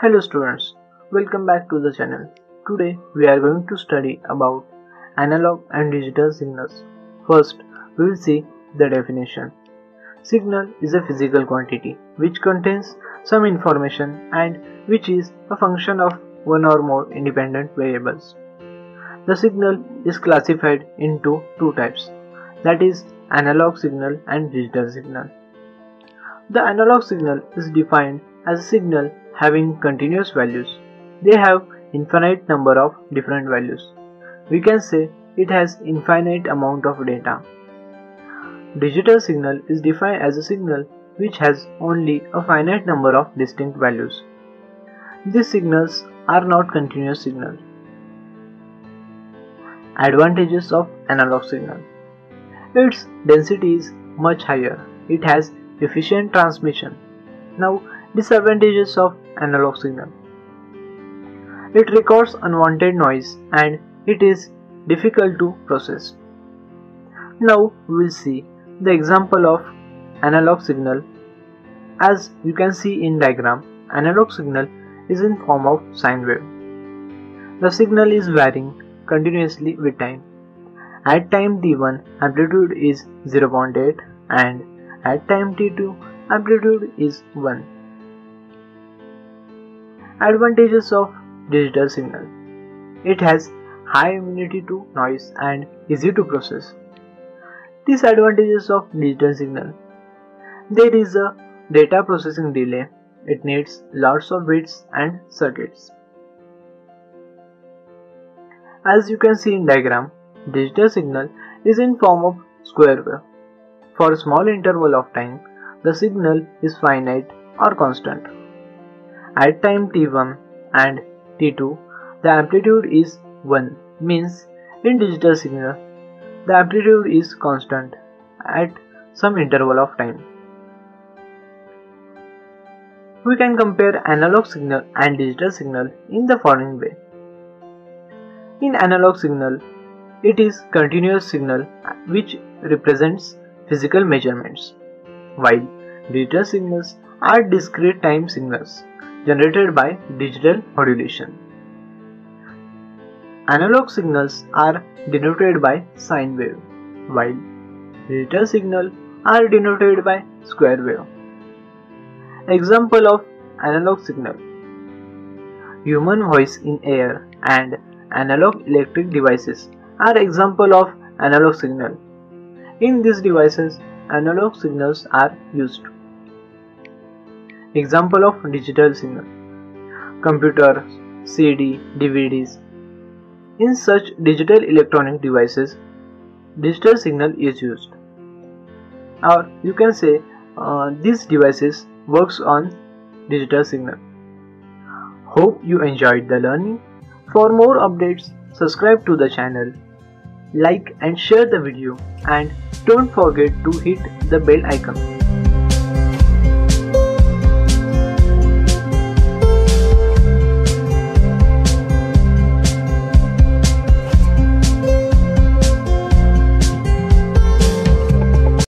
Hello students, welcome back to the channel. Today we are going to study about analog and digital signals. First, we will see the definition. Signal is a physical quantity which contains some information and which is a function of one or more independent variables. The signal is classified into two types that is analog signal and digital signal. The analog signal is defined as a signal having continuous values. They have infinite number of different values. We can say it has infinite amount of data. Digital signal is defined as a signal which has only a finite number of distinct values. These signals are not continuous signals. Advantages of analog signal Its density is much higher. It has efficient transmission. Now, disadvantages of analog signal. It records unwanted noise and it is difficult to process. Now we will see the example of analog signal. As you can see in diagram, analog signal is in form of sine wave. The signal is varying continuously with time. At time t1 amplitude is 0.8 and at time t2 amplitude is 1. Advantages of digital signal It has high immunity to noise and easy to process. Disadvantages of digital signal There is a data processing delay. It needs lots of bits and circuits. As you can see in diagram, digital signal is in form of square wave. For a small interval of time, the signal is finite or constant. At time t1 and t2, the amplitude is 1 means in digital signal, the amplitude is constant at some interval of time. We can compare analog signal and digital signal in the following way. In analog signal, it is continuous signal which represents physical measurements, while digital signals are discrete time signals generated by digital modulation. Analog signals are denoted by sine wave, while digital signals are denoted by square wave. Example of analog signal Human voice in air and analog electric devices are example of analog signal. In these devices, analog signals are used. Example of digital signal Computer, CD, DVDs. In such digital electronic devices, digital signal is used. Or you can say uh, these devices works on digital signal. Hope you enjoyed the learning. For more updates, subscribe to the channel, like and share the video and don't forget to hit the bell icon.